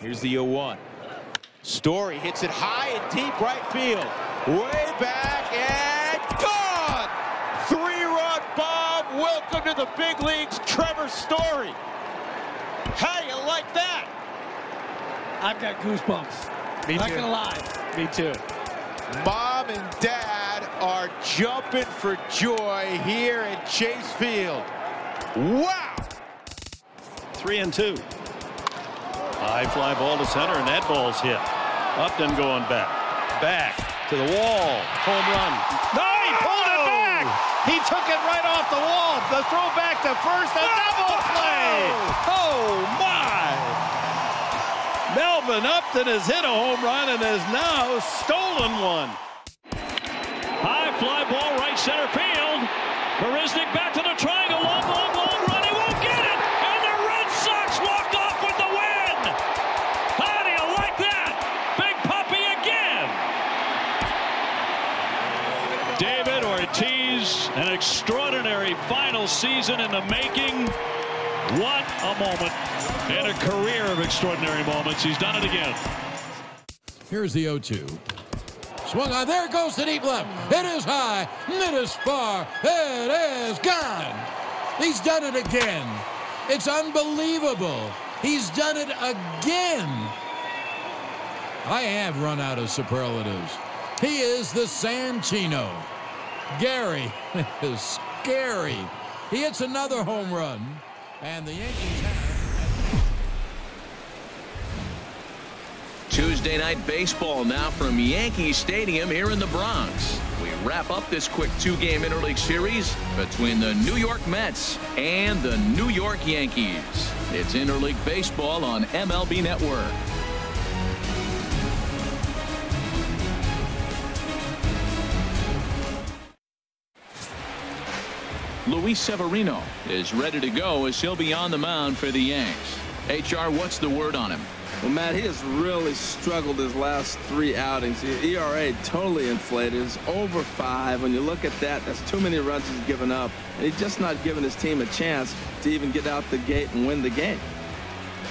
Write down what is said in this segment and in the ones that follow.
Here's the 0-1. Story hits it high and deep right field. Way back and gone! Three-run bomb. Welcome to the big leagues, Trevor Story. How do you like that? I've got goosebumps. Me Not too. gonna lie. Me too. Mom and Dad are jumping for joy here at Chase Field. Wow! Three and two. High fly ball to center, and that ball's hit. Upton going back. Back to the wall. Home run. No, he pulled it back. He took it right off the wall. The throw back to first. A double play. Oh, my. Melvin Upton has hit a home run and has now stolen one. High fly ball right center field. Marisnick back to the triangle. Final season in the making. What a moment and a career of extraordinary moments. He's done it again. Here's the 0-2. Swung on. There goes the deep left. It is high. It is far. It is gone. He's done it again. It's unbelievable. He's done it again. I have run out of superlatives. He is the Sanchino. Gary is scary. He hits another home run. And the Yankees have... Tuesday night baseball now from Yankee Stadium here in the Bronx. We wrap up this quick two-game interleague series between the New York Mets and the New York Yankees. It's interleague baseball on MLB Network. Luis Severino is ready to go as he'll be on the mound for the Yanks. HR, what's the word on him? Well, Matt, he has really struggled his last three outings. His ERA totally inflated. It's over five. When you look at that, that's too many runs he's given up. And he's just not giving his team a chance to even get out the gate and win the game.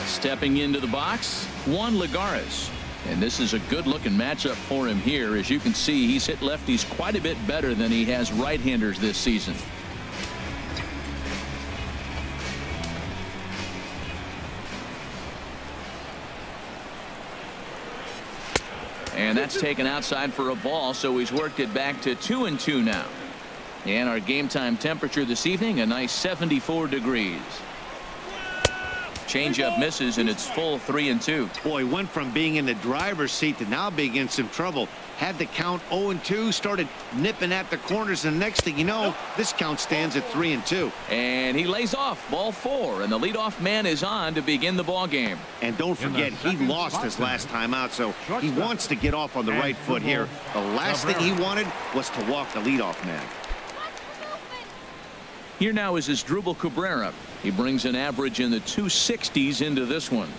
Stepping into the box, Juan Lagares. And this is a good-looking matchup for him here. As you can see, he's hit lefties quite a bit better than he has right-handers this season. And that's taken outside for a ball, so he's worked it back to two and two now. And our game time temperature this evening, a nice 74 degrees. Changeup misses, and it's full three and two. Boy, went from being in the driver's seat to now being in some trouble. Had the count 0 and 2, started nipping at the corners, and the next thing you know, this count stands at 3 and 2. And he lays off ball four, and the leadoff man is on to begin the ball game. And don't forget, he lost his last time out, so he wants to get off on the right foot here. The last thing he wanted was to walk the leadoff man. Here now is Asdrubal Cabrera. He brings an average in the 260s into this one.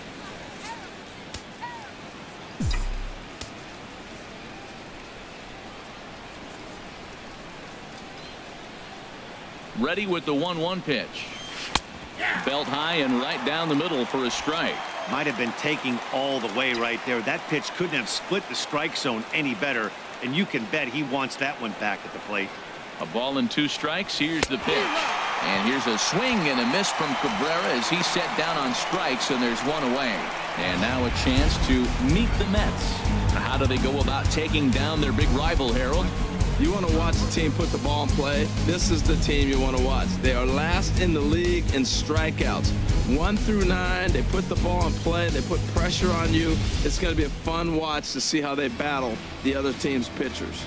Ready with the 1-1 pitch. Belt high and right down the middle for a strike. Might have been taking all the way right there. That pitch couldn't have split the strike zone any better, and you can bet he wants that one back at the plate. A ball and two strikes. Here's the pitch. And here's a swing and a miss from Cabrera as he set down on strikes, and there's one away. And now a chance to meet the Mets. How do they go about taking down their big rival, Harold? You want to watch the team put the ball in play? This is the team you want to watch. They are last in the league in strikeouts. One through nine, they put the ball in play. They put pressure on you. It's going to be a fun watch to see how they battle the other team's pitchers.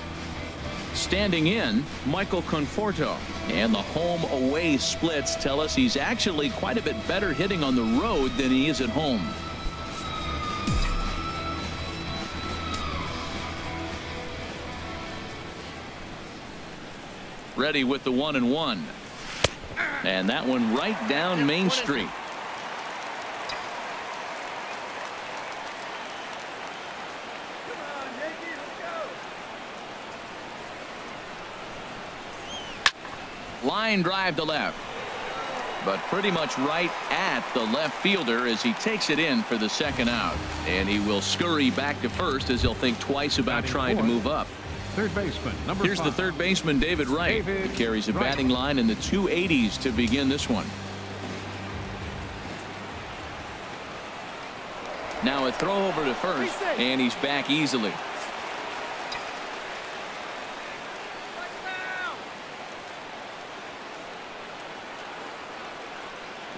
Standing in, Michael Conforto. And the home-away splits tell us he's actually quite a bit better hitting on the road than he is at home. Ready with the one and one. And that one right down Main Street. Line drive to left. but pretty much right at the left fielder as he takes it in for the second out. And he will scurry back to first as he'll think twice about trying to move up. Third baseman, number Here's five. the third baseman, David Wright. David he carries a Wright. batting line in the 280s to begin this one. Now a throw over to first, and he's back easily.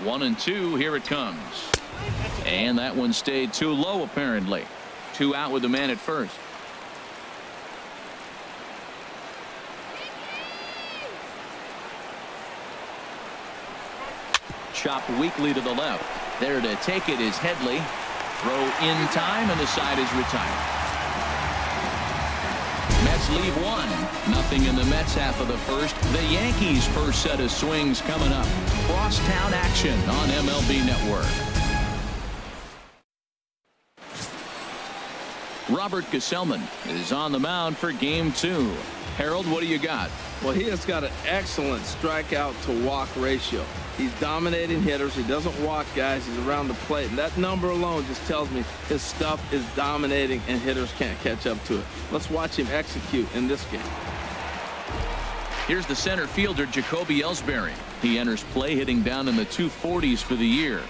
One and two, here it comes. And that one stayed too low, apparently. Two out with the man at first. Chopped weakly to the left. There to take it is Headley. Throw in time, and the side is retired. Mets leave one. Nothing in the Mets half of the first. The Yankees first set of swings coming up. Crosstown action on MLB Network. Robert Gsellman is on the mound for game two. Harold, what do you got? Well, he has got an excellent strikeout to walk ratio. He's dominating hitters. He doesn't walk guys. He's around the plate. And that number alone just tells me his stuff is dominating and hitters can't catch up to it. Let's watch him execute in this game. Here's the center fielder, Jacoby Ellsbury. He enters play hitting down in the 240s for the year.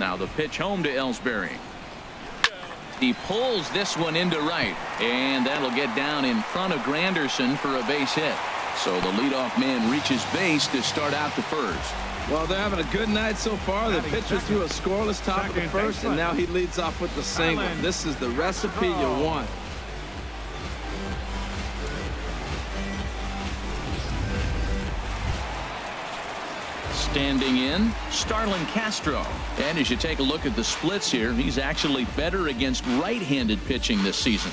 Now the pitch home to Ellsbury. He pulls this one into right, and that'll get down in front of Granderson for a base hit. So the leadoff man reaches base to start out the first. Well, they're having a good night so far. The pitcher threw a scoreless top of the first, and now he leads off with the single. This is the recipe you Oh. want. Standing in, Starlin Castro. And as you take a look at the splits here, he's actually better against right-handed pitching this season.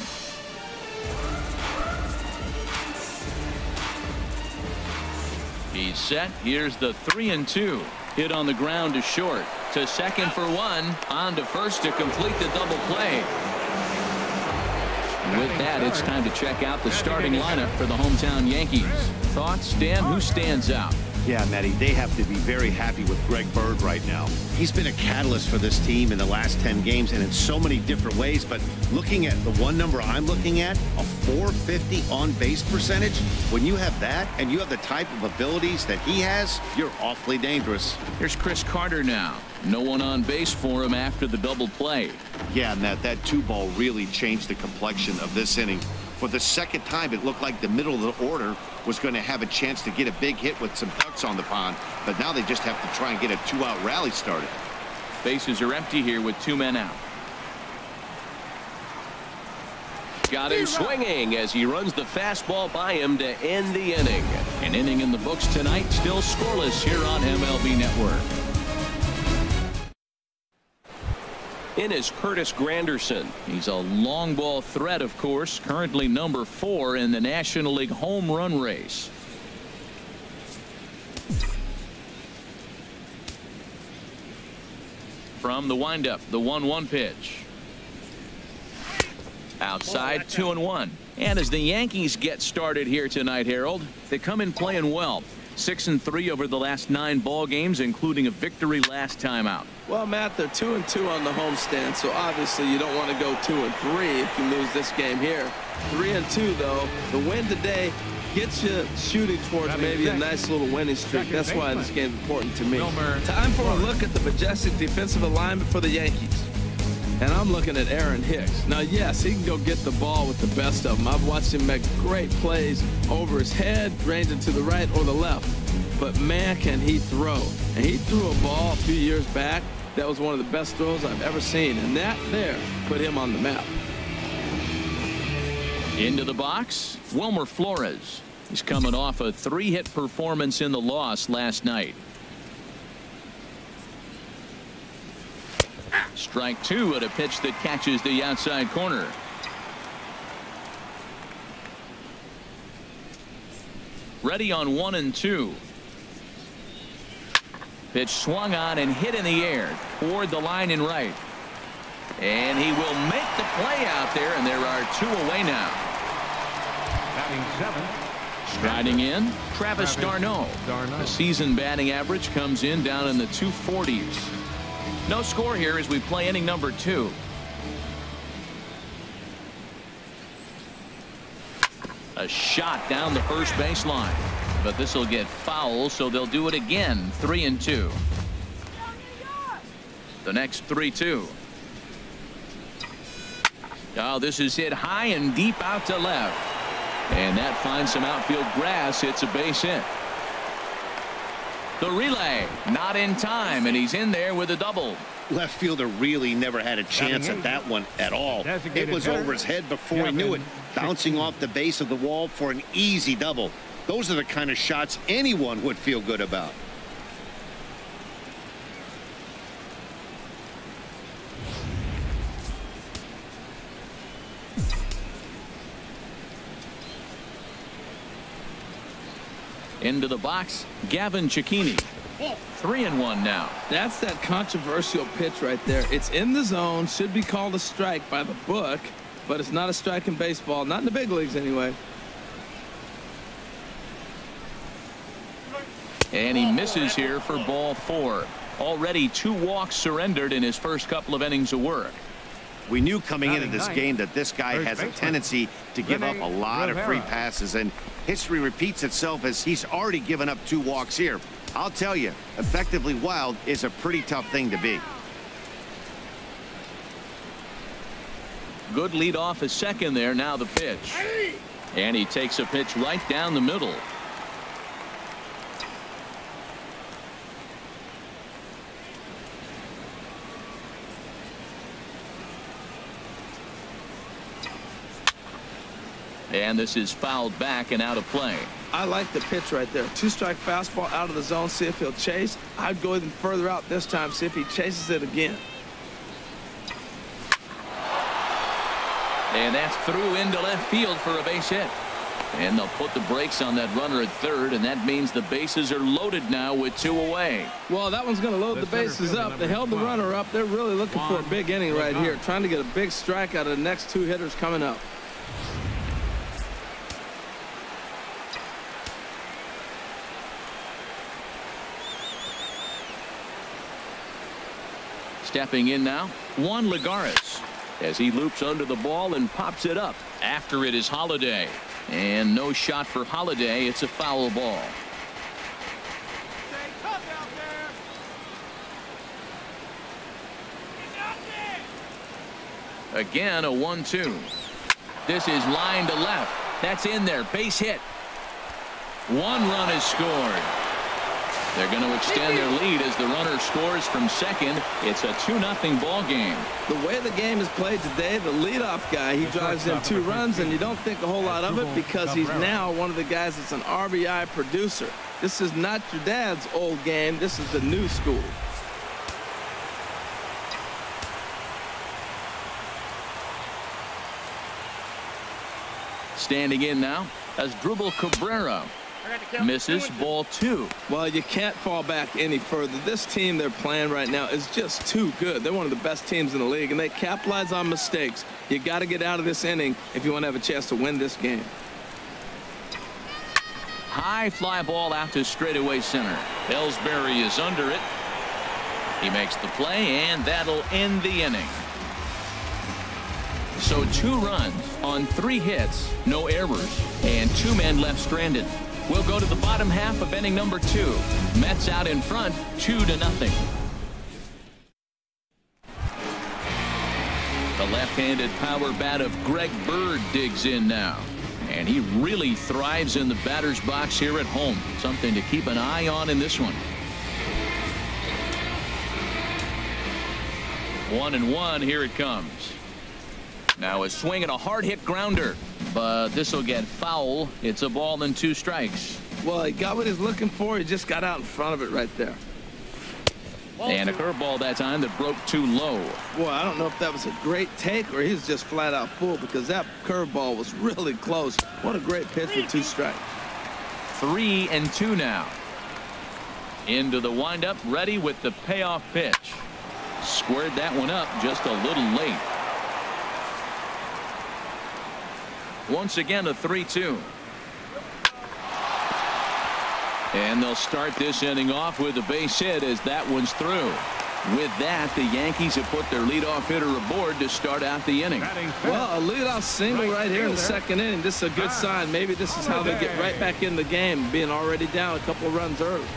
He's set. Here's the three and two. Hit on the ground to short. To second for one. On to first to complete the double play. With that, it's time to check out the starting lineup for the hometown Yankees. Thoughts, Dan? Who stands out? Yeah, Matty, they have to be very happy with Greg Bird right now. He's been a catalyst for this team in the last 10 games and in so many different ways. But looking at the one number I'm looking at, a 450 on base percentage, when you have that and you have the type of abilities that he has, you're awfully dangerous. Here's Chris Carter now. No one on base for him after the double play. Yeah, Matt, that two ball really changed the complexion of this inning. For the second time, it looked like the middle of the order was going to have a chance to get a big hit with some ducks on the pond. But now they just have to try and get a two-out rally started. Bases are empty here with two men out. Got him swinging as he runs the fastball by him to end the inning. An inning in the books tonight, still scoreless here on MLB Network. In is Curtis Granderson. He's a long ball threat, of course, currently number four in the National League home run race. From the windup, the 1 1 pitch. Outside, 2 and 1. And as the Yankees get started here tonight, Harold, they come in playing well. 6 and 3 over the last nine ball games, including a victory last time out. Well, Matt, they're two and two on the homestand, so obviously you don't want to go two and three if you lose this game here. Three and two, though. The win today gets you shooting towards maybe a nice little winning streak. That's why baseman. this game's important to me. Time for a look at the majestic defensive alignment for the Yankees. And I'm looking at Aaron Hicks. Now, yes, he can go get the ball with the best of them. I've watched him make great plays over his head, ranging to the right or the left. But man, can he throw. And he threw a ball a few years back. That was one of the best throws I've ever seen. And that there put him on the map. Into the box, Wilmer Flores. He's coming off a three-hit performance in the loss last night. Strike two at a pitch that catches the outside corner. Ready on one and two. Pitch swung on and hit in the air toward the line in right. And he will make the play out there, and there are two away now. Striding in, Travis, Travis d'Arnaud. The season batting average comes in down in the 240s. No score here as we play inning number two. A shot down the first baseline. But this will get foul, so they'll do it again. Three and two. The next 3 2. Oh, this is hit high and deep out to left. And that finds some outfield grass. It's a base hit. The relay not in time and he's in there with a double. Left fielder really never had a chance at that one at all. It was over his head before he knew it bouncing off the base of the wall for an easy double. Those are the kind of shots anyone would feel good about. Into the box, Gavin Cecchini. Three and one now. That's that controversial pitch right there. It's in the zone, should be called a strike by the book, but it's not a strike in baseball, not in the big leagues anyway. And he misses here for ball four. Already two walks surrendered in his first couple of innings of work. We knew coming into this game that this guy has a tendency to give up a lot of free passes, and history repeats itself as he's already given up two walks here. I'll tell you, effectively wild is a pretty tough thing to be. Good lead off a second there. Now the pitch. And he takes a pitch right down the middle. And this is fouled back and out of play. I like the pitch right there. Two strike fastball out of the zone. See if he'll chase. I'd go even further out this time. See if he chases it again. And that's through into left field for a base hit. And they'll put the brakes on that runner at third, and that means the bases are loaded now with two away. Well, that one's going to load the bases up. They held the runner up. They're really looking for a big inning right here, trying to get a big strike out of the next two hitters coming up. Stepping in now, Juan Lagares as he loops under the ball and pops it up. After it is Holliday. And no shot for Holliday. It's a foul ball. Again, a 1 2. This is line to left. That's in there. Base hit. One run is scored. They're going to extend their lead as the runner scores from second. It's a 2-0 ball game. The way the game is played today, the leadoff guy, he drives in two runs, and you don't think a whole lot of it because he's now one of the guys that's an RBI producer. This is not your dad's old game. This is the new school. Standing in now Asdrubal Cabrera misses ball two. Well, you can't fall back any further. This team they're playing right now is just too good. They're one of the best teams in the league, and they capitalize on mistakes. You got to get out of this inning if you want to have a chance to win this game. High fly ball out to straightaway center. Ellsbury is under it. He makes the play, and that'll end the inning. So two runs on three hits, no errors, and two men left stranded. We'll go to the bottom half of inning number two. Mets out in front, two to nothing. The left-handed power bat of Greg Bird digs in now. And he really thrives in the batter's box here at home. Something to keep an eye on in this one. One and one, here it comes. Now a swing and a hard hit grounder but this will get foul. It's a ball and two strikes. Well, he got what he's looking for. He just got out in front of it right there. And a curveball that time that broke too low. Boy, I don't know if that was a great take or he's just flat out full because that curveball was really close. What a great pitch with two strikes. Three and two now. Into the windup, ready with the payoff pitch. Squared that one up just a little late. Once again, a 3-2. And they'll start this inning off with a base hit as that one's through. With that, the Yankees have put their leadoff hitter aboard to start out the inning. Well, a leadoff single right here in the second inning. This is a good sign. Maybe this is how they get right back in the game, being already down a couple runs early.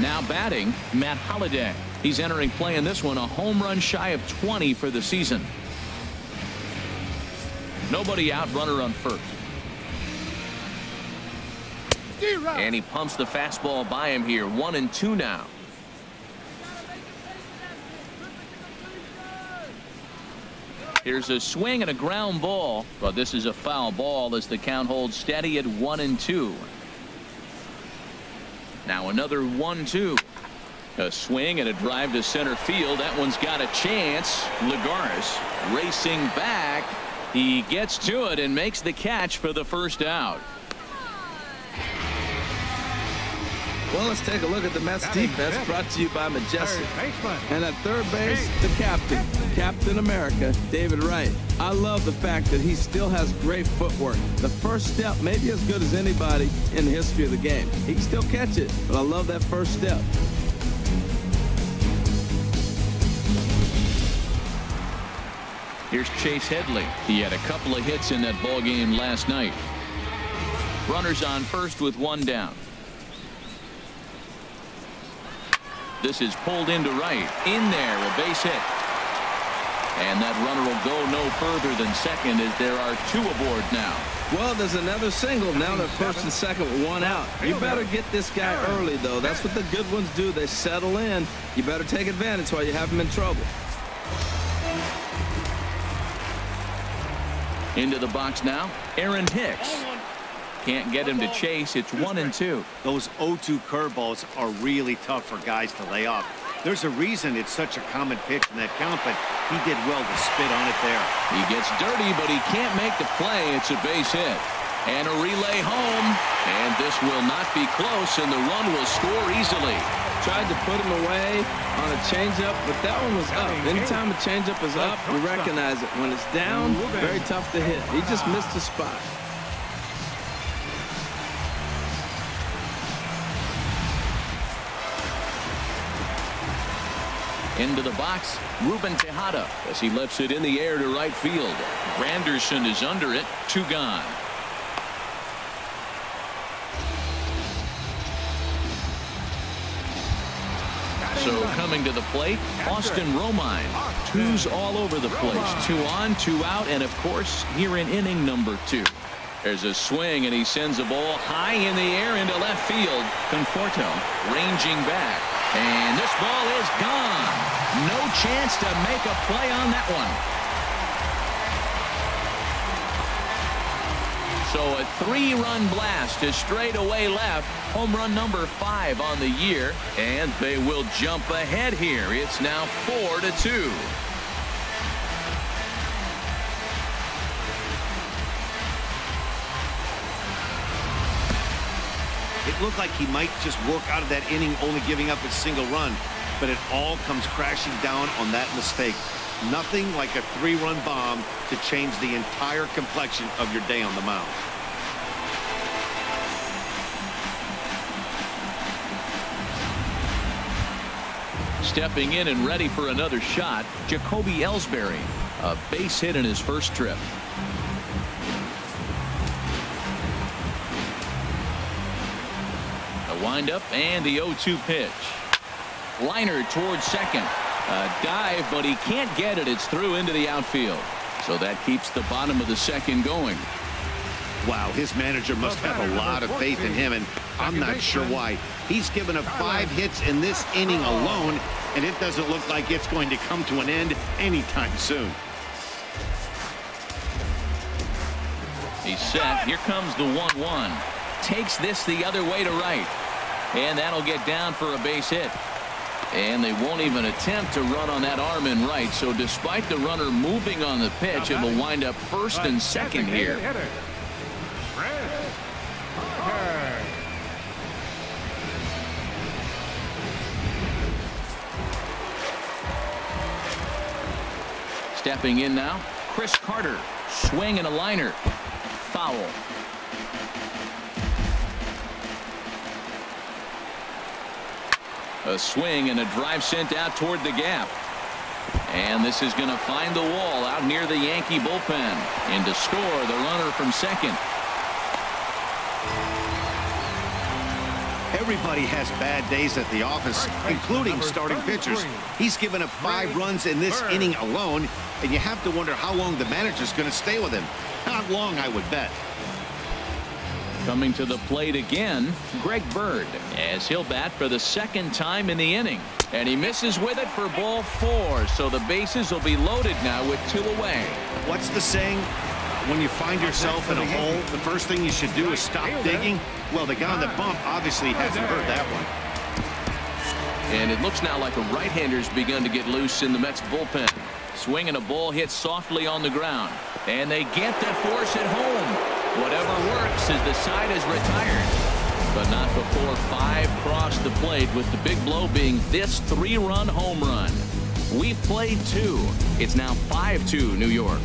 Now batting, Matt Holliday. He's entering play in this one a home run shy of 20 for the season. Nobody out, runner on first. And he pumps the fastball by him here. One and two now. Here's a swing and a ground ball, but this is a foul ball as the count holds steady at one and two. Now another one two. A swing and a drive to center field. That one's got a chance. Lagares racing back. He gets to it and makes the catch for the first out. Well, let's take a look at the Mets defense brought to you by Majestic. And at third base, the captain, Captain America, David Wright. I love the fact that he still has great footwork. The first step may be as good as anybody in the history of the game. He can still catch it, but I love that first step. Here's Chase Headley. He had a couple of hits in that ball game last night. Runners on first with one down. This is pulled into right. In there, a base hit. And that runner will go no further than second as there are two aboard now. Well, there's another single. Now they're first and second with one out. You better get this guy early, though. That's what the good ones do. They settle in. You better take advantage while you have him in trouble. Into the box now, Aaron Hicks. Can't get him to chase. It's one and two. Those 0-2 curveballs are really tough for guys to lay off. There's a reason it's such a common pitch in that count, but he did well to spit on it there. He gets dirty, but he can't make the play. It's a base hit. And a relay home. And this will not be close, and the run will score easily. Tried to put him away on a changeup, but that one was up. Anytime a changeup is up, you recognize it. When it's down, very tough to hit. He just missed a spot. Into the box, Ruben Tejada as he lifts it in the air to right field. Granderson is under it, two gone. So coming to the plate, Austin Romine. Two's all over the place. Two on, two out, and of course, here in inning number two. There's a swing, and he sends a ball high in the air into left field. Conforto ranging back. And this ball is gone. No chance to make a play on that one. So a three-run blast to straightaway left. Home run number five on the year. And they will jump ahead here. It's now four to two. It looked like he might just work out of that inning only giving up a single run, but it all comes crashing down on that mistake. Nothing like a three-run bomb to change the entire complexion of your day on the mound. Stepping in and ready for another shot, Jacoby Ellsbury. A base hit in his first trip. A windup and the 0-2 pitch. Liner towards second. A dive, but he can't get it. It's through into the outfield. So that keeps the bottom of the second going. Wow, his manager must have a lot of faith in him, and I'm not sure why. He's given up five hits in this inning alone, and it doesn't look like it's going to come to an end anytime soon. He's set. Here comes the 1-1. Takes this the other way to right. And that'll get down for a base hit. And they won't even attempt to run on that arm and right. So despite the runner moving on the pitch, it'll wind up first and second here. Stepping in now, Chris Carter. Swing and a liner. Foul. A swing and a drive sent out toward the gap. And this is going to find the wall out near the Yankee bullpen. And to score the runner from second. Everybody has bad days at the office, including starting pitchers. He's given up five runs in this inning alone, and you have to wonder how long the manager's going to stay with him. Not long, I would bet. Coming to the plate again, Greg Bird, as he'll bat for the second time in the inning. And he misses with it for ball four, so the bases will be loaded now with two away. What's the saying? When you find yourself in a hole, the first thing you should do is stop digging. Well, the guy on the bump obviously hasn't heard that one. And it looks now like a right-hander's begun to get loose in the Mets bullpen. Swinging a ball hit softly on the ground. And they get the force at home. Whatever works as the side is retired. But not before five crossed the plate with the big blow being this three-run home run. We've played two. It's now 5-2 New York.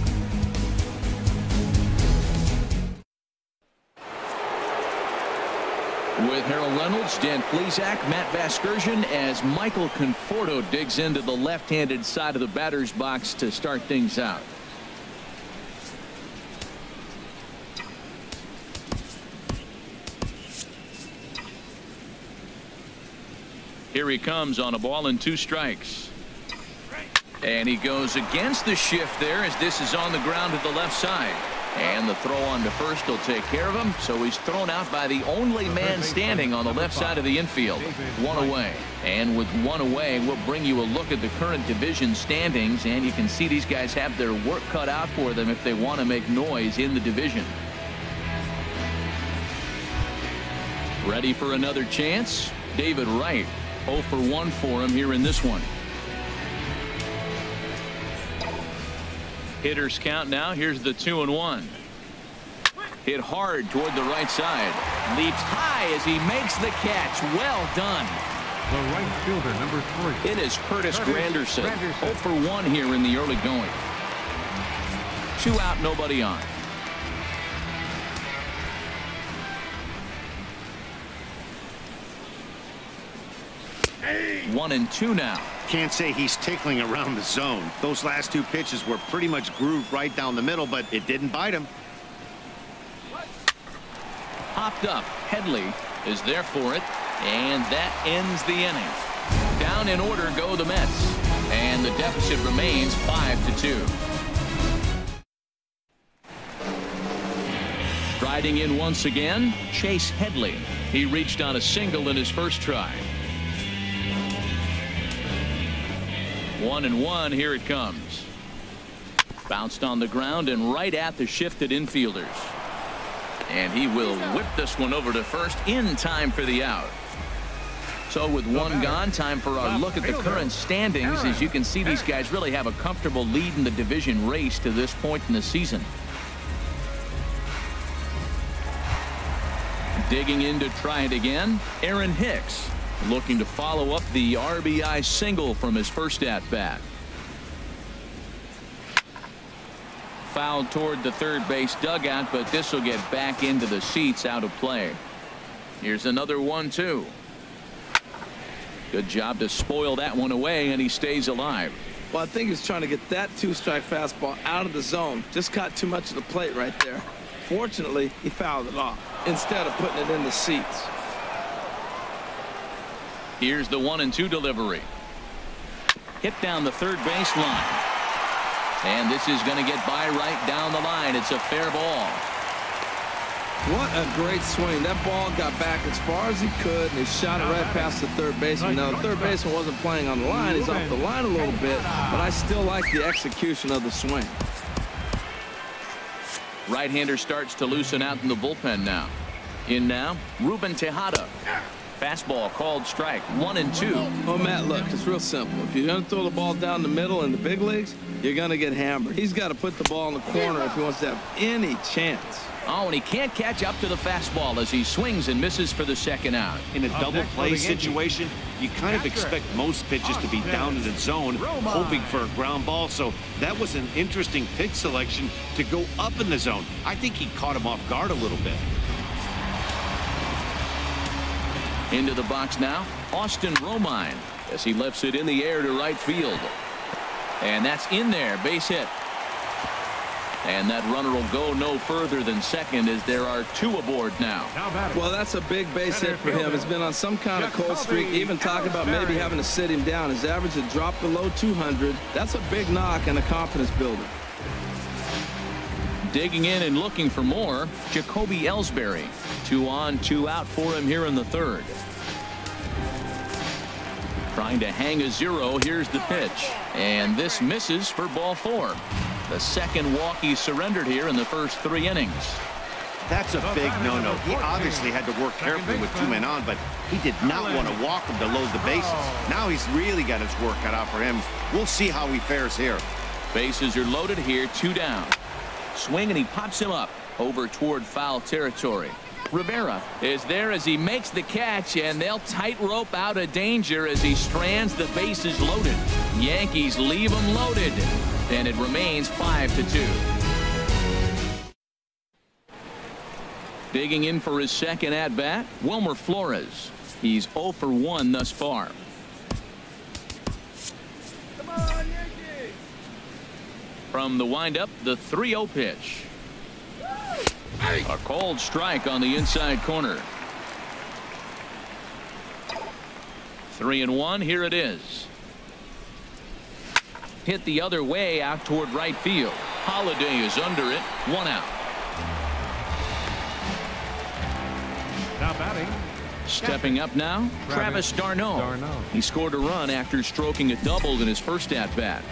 With Harold Reynolds, Dan Plesac, Matt Vasgersian as Michael Conforto digs into the left-handed side of the batter's box to start things out. Here he comes on a ball and two strikes. And he goes against the shift there as this is on the ground to the left side. And the throw on to first will take care of him. So he's thrown out by the only man standing on the left side of the infield. One away. And with one away, we'll bring you a look at the current division standings. And you can see these guys have their work cut out for them if they want to make noise in the division. Ready for another chance? David Wright 0 for 1 for him here in this one. Hitters count now. Here's the 2 and 1. Hit hard toward the right side. Leaps high as he makes the catch. Well done. The right fielder, number three. It is Curtis, Curtis Granderson. Granderson. 0 for 1 here in the early going. Two out, nobody on. One and two now. Can't say he's tickling around the zone. Those last two pitches were pretty much grooved right down the middle, but it didn't bite him. Hopped up. Headley is there for it, and that ends the inning. Down in order go the Mets, and the deficit remains 5 to 2. Riding in once again, Chase Headley. He reached on a single in his first try. One and one. Here it comes. Bounced on the ground and right at the shifted infielders. And he will whip this one over to first in time for the out. So with one gone, time for our look at the current standings. As you can see, these guys really have a comfortable lead in the division race to this point in the season. Digging in to try it again, Aaron Hicks looking to follow up the RBI single from his first at bat. Foul toward the third base dugout, but this will get back into the seats out of play. Here's another one two. Good job to spoil that one away and he stays alive. Well I think he's trying to get that two strike fastball out of the zone. Just caught too much of the plate right there. Fortunately he fouled it off instead of putting it in the seats. Here's the one and two delivery. Hit down the third base line. And this is going to get by right down the line. It's a fair ball. What a great swing. That ball got back as far as he could, and he shot it right past the third baseman. Now, the third baseman wasn't playing on the line. He's off the line a little bit, but I still like the execution of the swing. Right-hander starts to loosen out in the bullpen now. In now, Ruben Tejada. Fastball called strike one and two. Oh, Matt, look, it's real simple. If you're going to throw the ball down the middle in the big leagues, you're going to get hammered. He's got to put the ball in the corner if he wants to have any chance. Oh, and he can't catch up to the fastball as he swings and misses for the second out. In a double play situation, you kind of expect most pitches to be down in the zone, hoping for a ground ball. So that was an interesting pitch selection to go up in the zone. I think he caught him off guard a little bit. Into the box now, Austin Romine as he lifts it in the air to right field. And that's in there, base hit. And that runner will go no further than second as there are two aboard now. Well, that's a big base hit for him. He's been on some kind of cold streak, even talking about maybe having to sit him down. His average had dropped below 200. That's a big knock and a confidence builder. Digging in and looking for more, Jacoby Ellsbury. Two on, two out for him here in the third. Trying to hang a zero. Here's the pitch. And this misses for ball four. The second walk he surrendered here in the first three innings. That's a big no-no. He obviously had to work carefully with two men on, but he did not want to walk him to load the bases. Now he's really got his work cut out for him. We'll see how he fares here. Bases are loaded here, two down. Swing and he pops him up over toward foul territory. Rivera is there as he makes the catch and they'll tightrope out of danger as he strands the bases loaded. Yankees leave him loaded and it remains five to two. Digging in for his second at bat Wilmer Flores. He's 0 for 1 thus far. From the windup the 3-0 pitch. A cold strike on the inside corner. Three and one. Here it is. Hit the other way out toward right field. Holliday is under it. One out. Now batting. Stepping up now, Travis, d'Arnaud. d'Arnaud. He scored a run after stroking a double in his first at bat.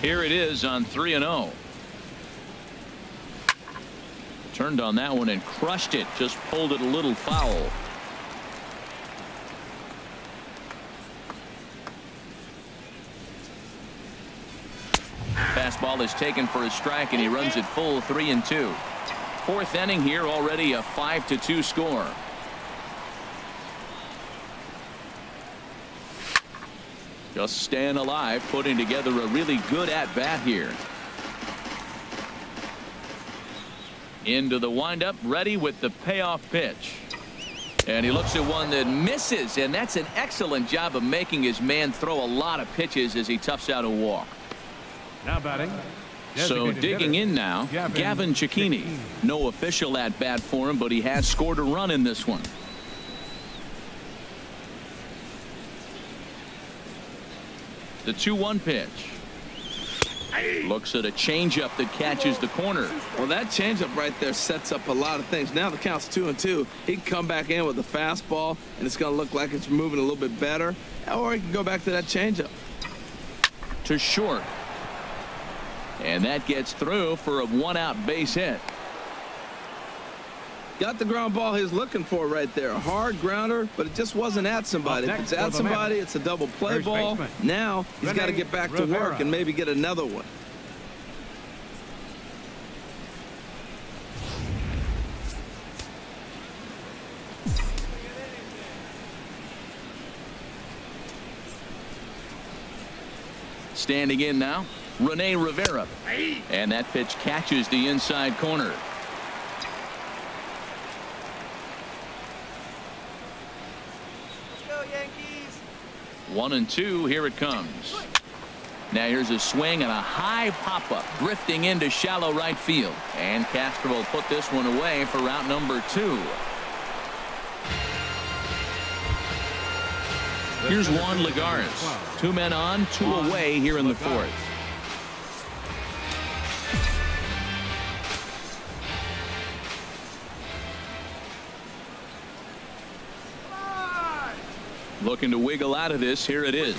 Here it is on 3 and 0. Turned on that one and crushed it. Just pulled it a little foul. Fastball is taken for a strike and he runs it full three and two. Fourth inning here already a five to two score. Just staying alive putting together a really good at bat here. Into the windup ready with the payoff pitch. And he looks at one that misses and that's an excellent job of making his man throw a lot of pitches as he toughs out a walk. Now batting. So digging in now, Gavin Gavin. Cecchini. No official at bat for him, but he has scored a run in this one. The 2-1 pitch. Looks at a changeup that catches the corner. Well, that changeup right there sets up a lot of things. Now the count's two and two. He can come back in with a fastball, and it's going to look like it's moving a little bit better. Or he can go back to that changeup. to short. And that gets through for a one out base hit. Got the ground ball he's looking for right there. A hard grounder, but it just wasn't at somebody. Up If it's at somebody, Mets. it's a double play First ball. baseman, Now he's got to get back to Rivera. work and maybe get another one. Standing in now, Rene Rivera. And that pitch catches the inside corner. One and two. Here it comes. Now here's a swing and a high pop-up drifting into shallow right field. And Castro will put this one away for route number two. Here's Juan Lagares. Two men on, two away here in the fourth. Looking to wiggle out of this. Here it is.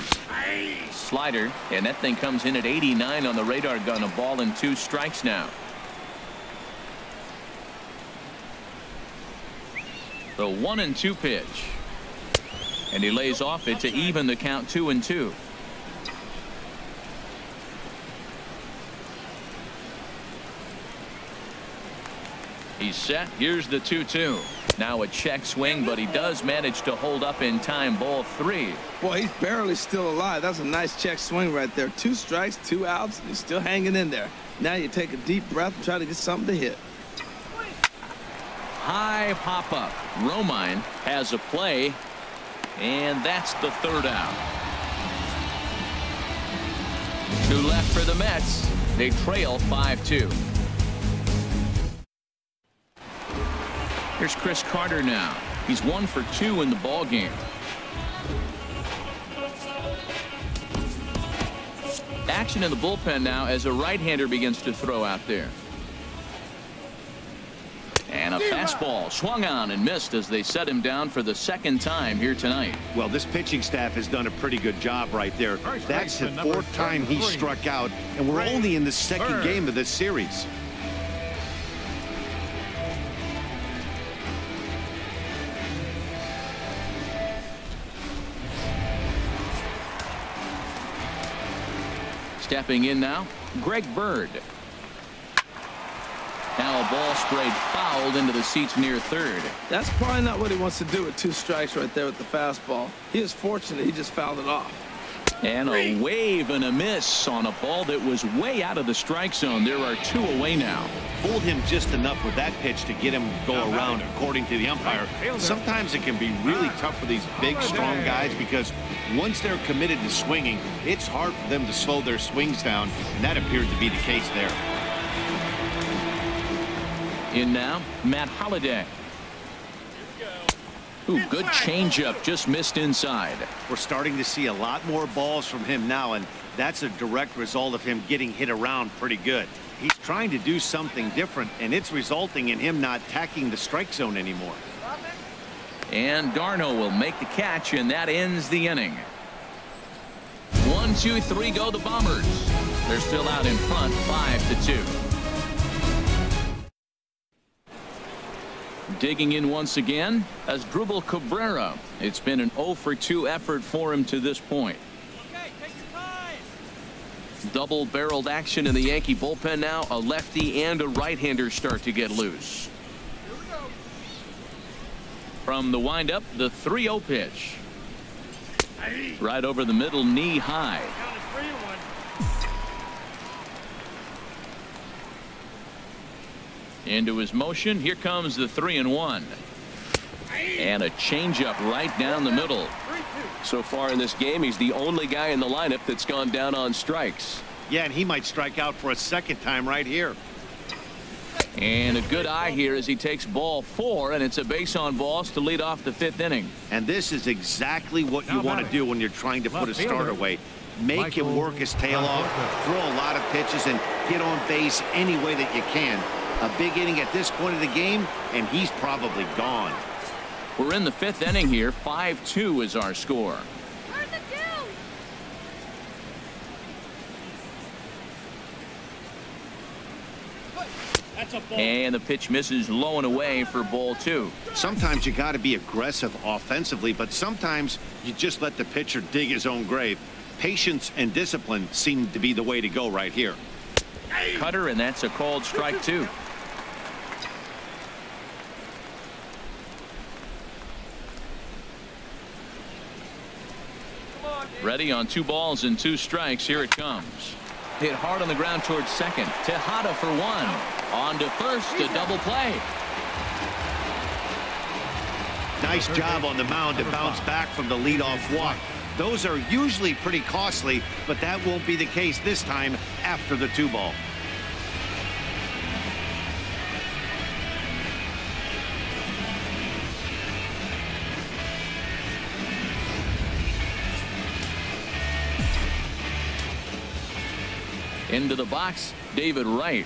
Slider. And that thing comes in at 89 on the radar gun. A ball and two strikes now. The one and two pitch. And he lays off it to even the count two and two. He's set. Here's the 2 2. Now a check swing, but he does manage to hold up in time ball three. Well, he's barely still alive. That's a nice check swing right there. Two strikes, two outs, and he's still hanging in there. Now you take a deep breath and try to get something to hit. High pop up. Romine has a play, and that's the third out. Two left for the Mets. They trail 5 Here's Chris Carter now. He's one for two in the ball game. Action in the bullpen now as a right-hander begins to throw out there. And a fastball swung on and missed as they set him down for the second time here tonight. Well, this pitching staff has done a pretty good job right there. That's the fourth time he struck out, and we're only in the second game of this series. Stepping in now, Greg Bird. Now a ball sprayed fouled into the seats near third. That's probably not what he wants to do with two strikes right there with the fastball. He is fortunate he just fouled it off. And a wave and a miss on a ball that was way out of the strike zone. There are two away now. Fooled him just enough with that pitch to get him go around, according to the umpire. Sometimes it can be really tough for these big, strong guys because once they're committed to swinging, it's hard for them to slow their swings down, and that appeared to be the case there. In now, Matt Holliday. Ooh, good changeup, just missed inside. We're starting to see a lot more balls from him now, and that's a direct result of him getting hit around pretty good. He's trying to do something different, and it's resulting in him not attacking the strike zone anymore. And d'Arnaud will make the catch, and that ends the inning. One, two, three, go the Bombers. They're still out in front, five to two. Digging in once again Asdrubal Cabrera. It's been an 0 for 2 effort for him to this point. Double barreled action in the Yankee bullpen now. A lefty and a right hander start to get loose. From the windup, the 3 0 pitch. Right over the middle, knee high. Into his motion. Here comes the 3 and 1. And a changeup right down the middle. So far in this game, he's the only guy in the lineup that's gone down on strikes. Yeah, and he might strike out for a second time right here. And a good eye here as he takes ball four, and it's a base on balls to lead off the fifth inning. And this is exactly what you want to do when you're trying to put a starter away. Make him work his tail off, throw a lot of pitches, and get on base any way that you can. A big inning at this point of the game, and he's probably gone. We're in the fifth inning here. 5-2 is our score. And the pitch misses low and away for ball two. Sometimes you got to be aggressive offensively, but sometimes you just let the pitcher dig his own grave. Patience and discipline seem to be the way to go right here. Cutter, and that's a called strike two. Ready on two balls and two strikes. Here it comes. Hit hard on the ground towards second. Tejada for one. On to first. A double play. Nice job on the mound to bounce back from the leadoff walk. Those are usually pretty costly, but that won't be the case this time after the two ball. Into the box, David Wright.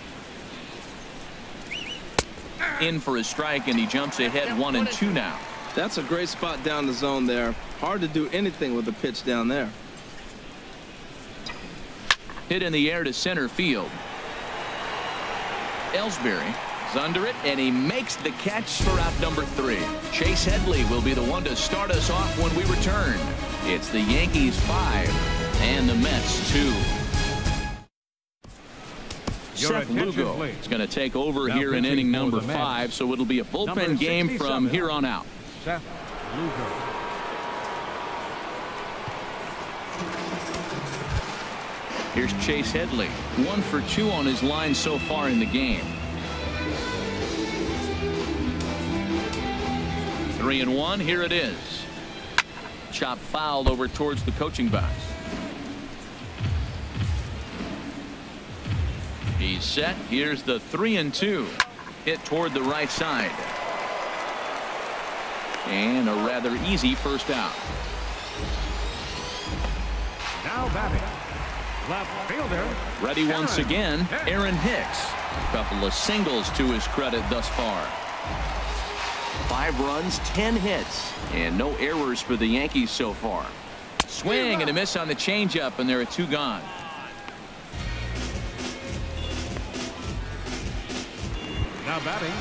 In for a strike, and he jumps ahead one and two now. That's a great spot down the zone there. Hard to do anything with the pitch down there. Hit in the air to center field. Ellsbury is under it, and he makes the catch for out number three. Chase Headley will be the one to start us off when we return. It's the Yankees five and the Mets two. Seth Lugo please. is going to take over Now here in inning number five, so it'll be a bullpen Number game from here on out. Seth Lugo. Here's Chase Headley. One for two on his line so far in the game. Three and one. Here it is. Chop fouled over towards the coaching box. He's set. Here's the three and two. Hit toward the right side. And a rather easy first out. Now batting. Left fielder. Ready once again, Hicks. Aaron Hicks. A couple of singles to his credit thus far. Five runs, ten hits, and no errors for the Yankees so far. Swing and a miss on the changeup, and there are two gone. Now batting.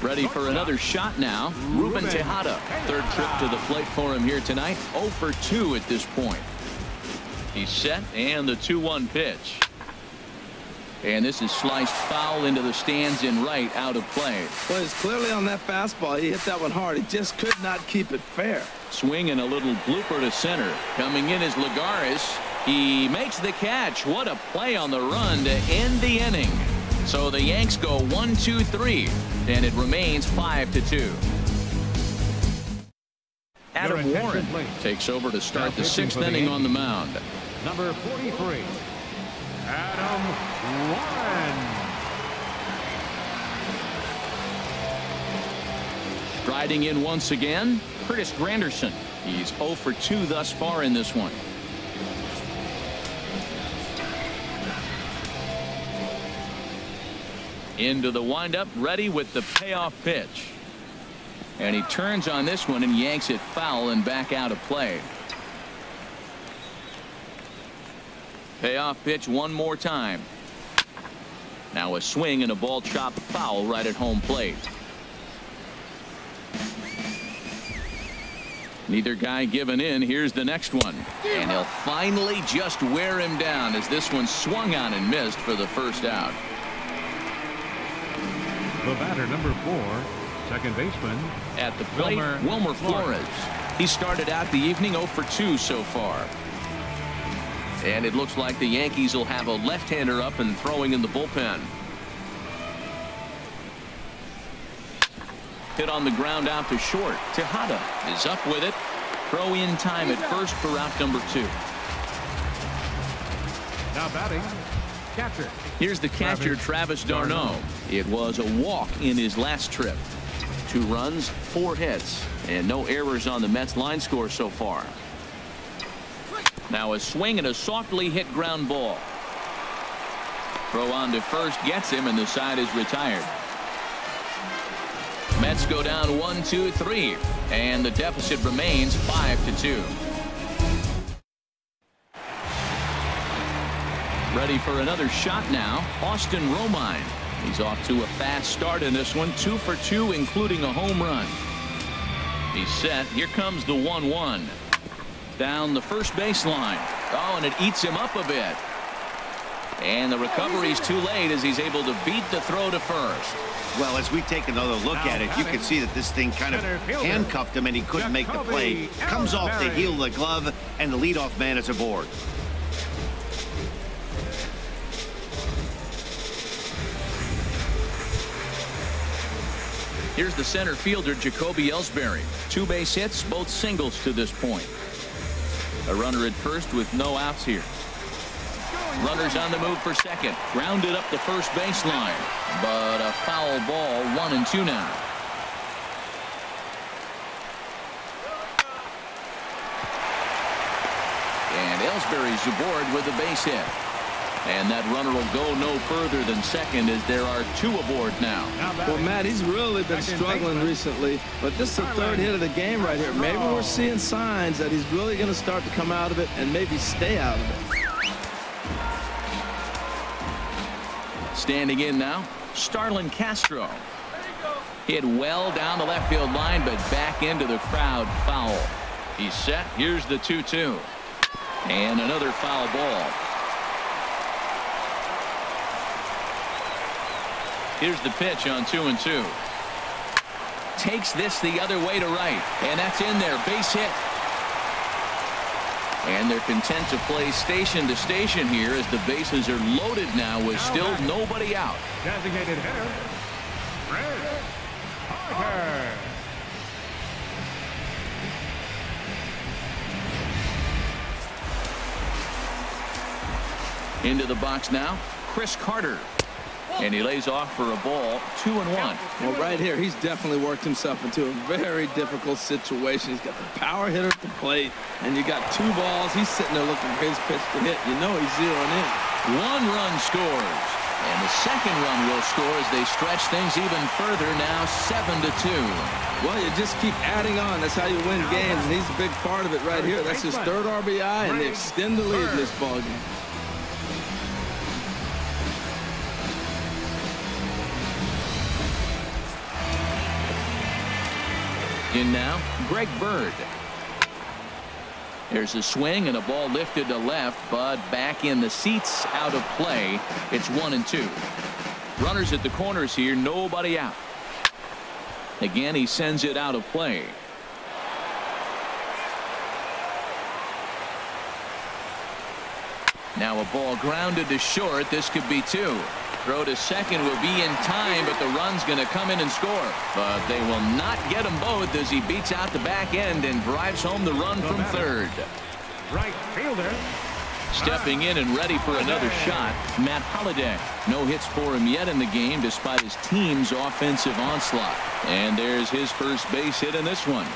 Ready for another shot now. Ruben Ruben Tejada. Third trip to the plate for him here tonight. 0 for 2 at this point. He's set and the 2-1 pitch. And this is sliced foul into the stands in right out of play. Well, it's clearly on that fastball. He hit that one hard. He just could not keep it fair. Swing and a little blooper to center. Coming in is Lagares. He makes the catch. What a play on the run to end the inning. So the Yanks go one, two, three, and it remains five to two. Adam Warren takes over to start the sixth the inning on the mound. Number 43. Adam Warren. Striding in once again, Curtis Granderson. He's 0 for 2 thus far in this one. Into the windup, ready with the payoff pitch. And he turns on this one and yanks it foul and back out of play. Payoff pitch one more time. Now a swing and a ball chopped foul right at home plate. Neither guy giving in. Here's the next one. And he'll finally just wear him down as this one swung on and missed for the first out. The batter, number four, second baseman. At the plate, Wilmer Wilmer Flores. He started out the evening 0 for 2 so far. And it looks like the Yankees will have a left-hander up and throwing in the bullpen. Hit on the ground out to short. Tejada is up with it. Throw in time at first for out number two. Now batting. Catcher. Here's the catcher, Travis Travis d'Arnaud. It was a walk in his last trip. Two runs, four hits, and no errors on the Mets line score so far. Now a swing and a softly hit ground ball. Throw on to first gets him, and the side is retired. Mets go down one, two, three, and the deficit remains five to two. Ready for another shot now. Austin Romine. He's off to a fast start in this one. Two for two, including a home run. He's set. Here comes the 1 1. Down the first baseline. Oh, and it eats him up a bit. And the recovery is too late as he's able to beat the throw to first. Well, as we take another look Now at it, you can see that this thing kind of handcuffed him and he couldn't make the play. Comes off the heel of the glove, and the leadoff man is aboard. Here's the center fielder, Jacoby Ellsbury. Two base hits, both singles to this point. A runner at first with no outs here. Runners on the move for second. Grounded up the first baseline. But a foul ball, one and two now. And Ellsbury's aboard with a base hit. And that runner will go no further than second as there are two aboard now. Now Well. Matt, he's really been struggling recently, but this is the third hit of the game right here. Maybe we're seeing signs that he's really going to start to come out of it and maybe stay out of it. Standing in now, Starlin Castro. Hit well down the left field line, but back into the crowd foul. He's set. Here's the 2-2. And another foul ball. Here's the pitch on two and two. Takes this the other way to right. And that's in there. Base hit. And they're content to play station to station here as the bases are loaded now with still nobody out. Designated hitter, Fred Parker. Into the box now, Chris Carter. And he lays off for a ball, two and one. Well, right here, he's definitely worked himself into a very difficult situation. He's got the power hitter at the plate, and you got two balls. He's sitting there looking for his pitch to hit. You know he's zeroing in. One run scores. And the second run will score as they stretch things even further now, seven to two. Well, you just keep adding on. That's how you win games, and he's a big part of it right here. That's his third RBI, and they extend the lead in this ballgame. In now, Greg Bird. There's a swing and a ball lifted to left, but back in the seats out of play. It's one and two. Runners at the corners here, nobody out. Again, he sends it out of play. Now a ball grounded to short. This could be two. Throw to second will be in time, but the run's going to come in and score. But they will not get them both as he beats out the back end and drives home the run from third. Right fielder, Stepping in and ready for another shot, Matt Holliday. No hits for him yet in the game despite his team's offensive onslaught. And there's his first base hit in this one.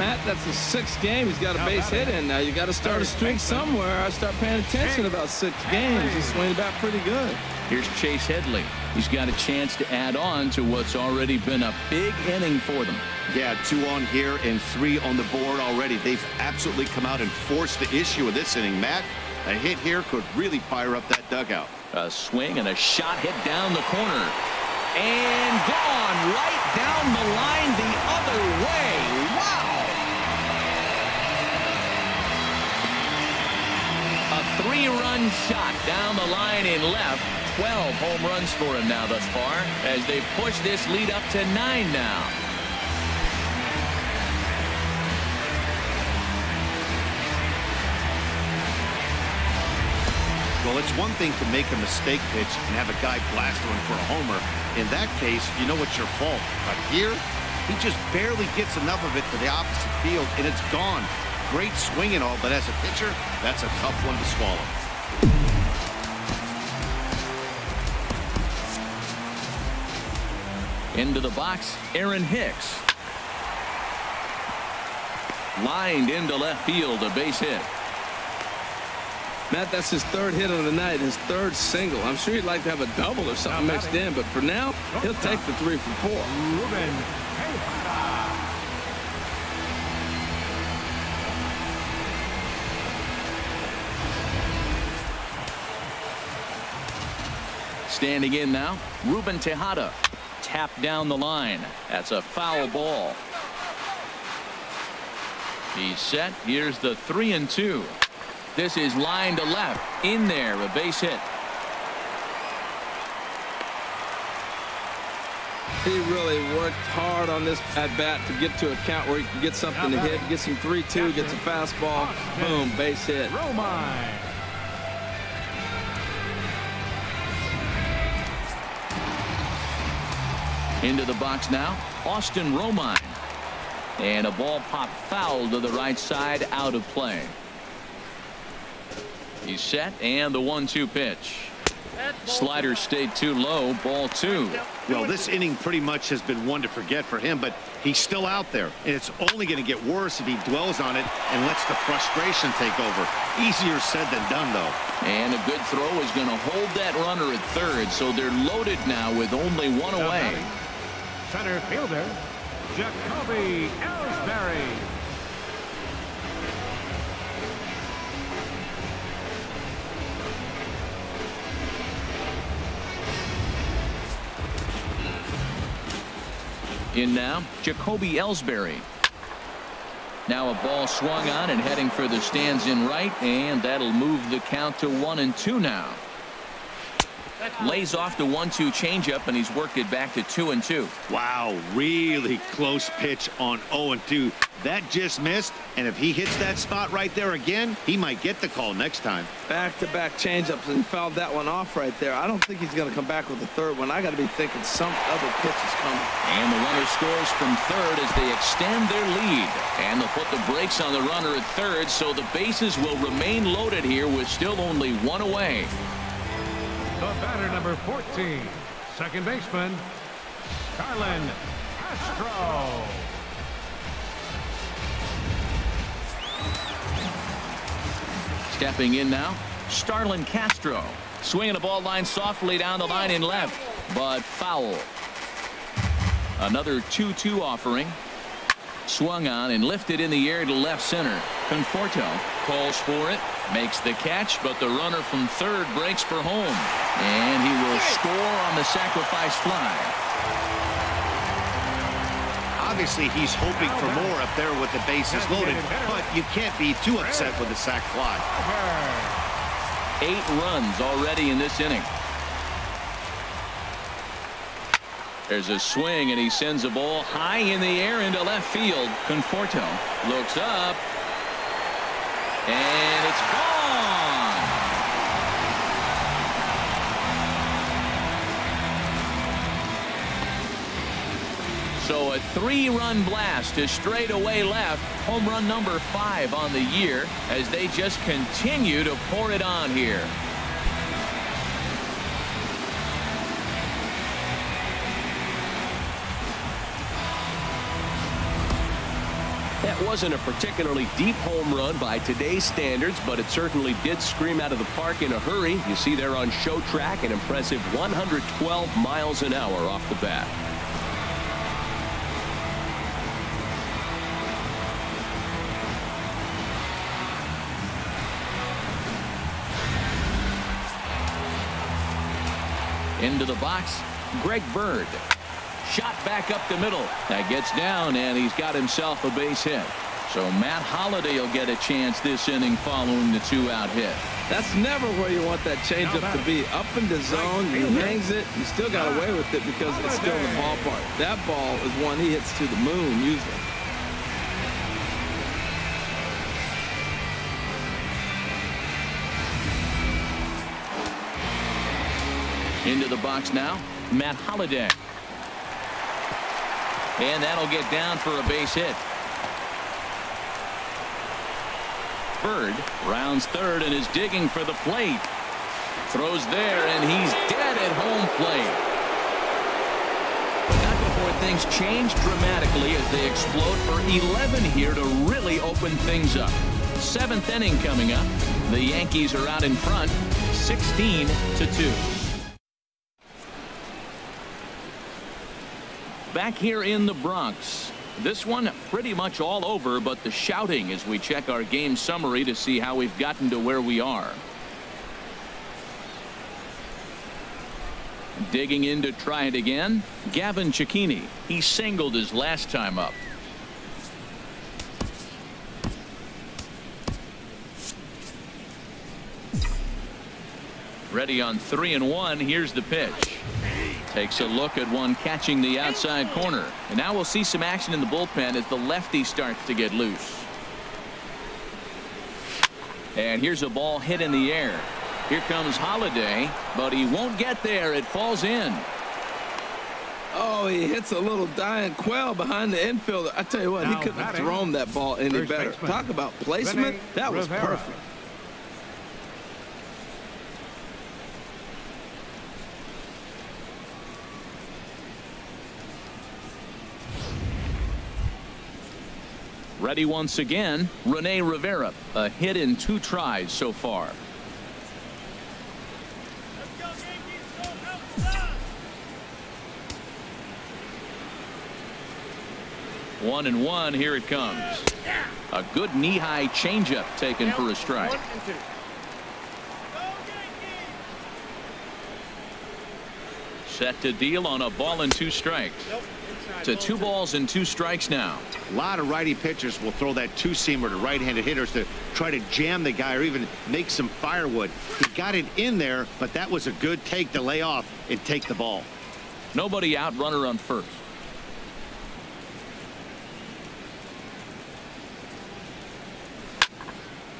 Matt, that's the sixth game. He's got a base hit in now. You got to start a streak somewhere. I start paying attention about six games. He's swinging back pretty good. Here's Chase Headley. He's got a chance to add on to what's already been a big inning for them. Yeah, two on here and three on the board already. They've absolutely come out and forced the issue of this inning. Matt, a hit here could really fire up that dugout. A swing and a shot hit down the corner. And gone right down the line the three-run shot down the line in left. 12 home runs for him now thus far as they push this lead up to nine now. Well, it's one thing to make a mistake pitch and have a guy blast one for a homer. In that case, you know it's your fault. But here, he just barely gets enough of it to the opposite field, and it's gone. Great swing and all, but as a pitcher, that's a tough one to swallow. Into the box, Aaron Hicks. Lined into left field, a base hit. Matt, that's his third hit of the night, his third single. I'm sure he'd like to have a double or something mixed in, but for now, he'll take the three for four. Ruben Standing in now, Ruben Tejada. Tapped down the line. That's a foul ball. He's set. Here's the three and two. This is line to left. In there, a base hit. He really worked hard on this at bat to get to a count where he can get something to hit, get some 3-2, gets a fastball, boom, base hit. Romine. Into the box now, Austin Romine. And a ball popped foul to the right side out of play. He's set and the one two pitch. Slider stayed too low ball two. Well, this inning pretty much has been one to forget for him, but he's still out there, and it's only going to get worse if he dwells on it and lets the frustration take over. Easier said than done, though. And a good throw is going to hold that runner at third, so they're loaded now with only one Now away center fielder, Jacoby Ellsbury. In now, Jacoby Ellsbury. Now a ball swung on and heading for the stands in right, and that'll move the count to one and two now. Lays off the one-two changeup, and he's worked it back to two and two. Wow, really close pitch on 0 and 2. That just missed, and if he hits that spot right there again, he might get the call next time. Back-to-back changeups and fouled that one off right there. I don't think he's going to come back with the third one. I got to be thinking some other pitch is coming. And the runner scores from third as they extend their lead. And they'll put the brakes on the runner at third, so the bases will remain loaded here with still only one away. Batter number 14, second baseman, Starlin Castro. Stepping in now, Starlin Castro. Swinging the ball line softly down the line in left, but foul. Another 2-2 offering. Swung on and lifted in the air to left center. Conforto calls for it, makes the catch, but the runner from third breaks for home. And he will score on the sacrifice fly. Obviously, he's hoping for more up there with the bases loaded, but you can't be too upset with a sac fly. Eight runs already in this inning. There's a swing, and he sends a ball high in the air into left field. Conforto looks up, and it's gone. So a three-run blast to straightaway left. Home run number five on the year as they just continue to pour it on here. Wasn't a particularly deep home run by today's standards, but it certainly did scream out of the park in a hurry. You see there on show track an impressive 112 miles an hour off the bat. Into the box, Greg Bird. Shot back up the middle. That gets down, and he's got himself a base hit. So Matt Holliday will get a chance this inning following the two-out hit. That's never where you want that changeup to be. Up in the zone, he hangs it. You still got away with it because it's still in the ballpark. That ball is one he hits to the moon usually. Into the box now, Matt Holliday. And that'll get down for a base hit. Bird rounds third and is digging for the plate. Throws there and he's dead at home plate. But not before things change dramatically as they explode for 11 here to really open things up. Seventh inning coming up. The Yankees are out in front 16 to 2. Back here in the Bronx. This one pretty much all over, but the shouting as we check our game summary to see how we've gotten to where we are. Digging in to try it again. Gavin Cecchini. He singled his last time up. Ready on three and one. Here's the pitch. Takes a look at one catching the outside corner. And now we'll see some action in the bullpen as the lefty starts to get loose. And here's a ball hit in the air. Here comes Holliday, but he won't get there. It falls in. Oh, he hits a little dying quail behind the infielder. I tell you what, Now he couldn't have thrown that ball any better. Talk about placement. That was perfect. Ready once again, Rene Rivera. A hit in two tries so far. One and one. Here it comes. A good knee-high changeup taken for a strike. Set to deal on a ball and two strikes. To two balls and two strikes now. A lot of righty pitchers will throw that two-seamer to right-handed hitters to try to jam the guy or even make some firewood. He got it in there, but that was a good take to lay off and take the ball. Nobody out runner on first.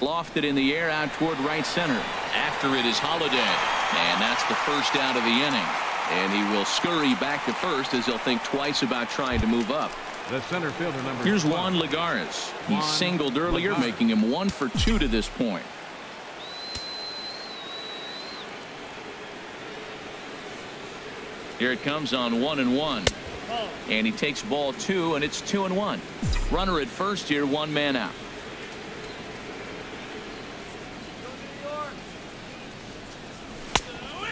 Lofted in the air out toward right center. After it is Holliday. And that's the first out of the inning. And he will scurry back to first as he'll think twice about trying to move up. The center fielder number Here's 12. Juan Lagares. He Juan singled earlier, Lagares. making him one for two to this point. Here it comes on one and one. And he takes ball two, and it's two and one. Runner at first here, one man out.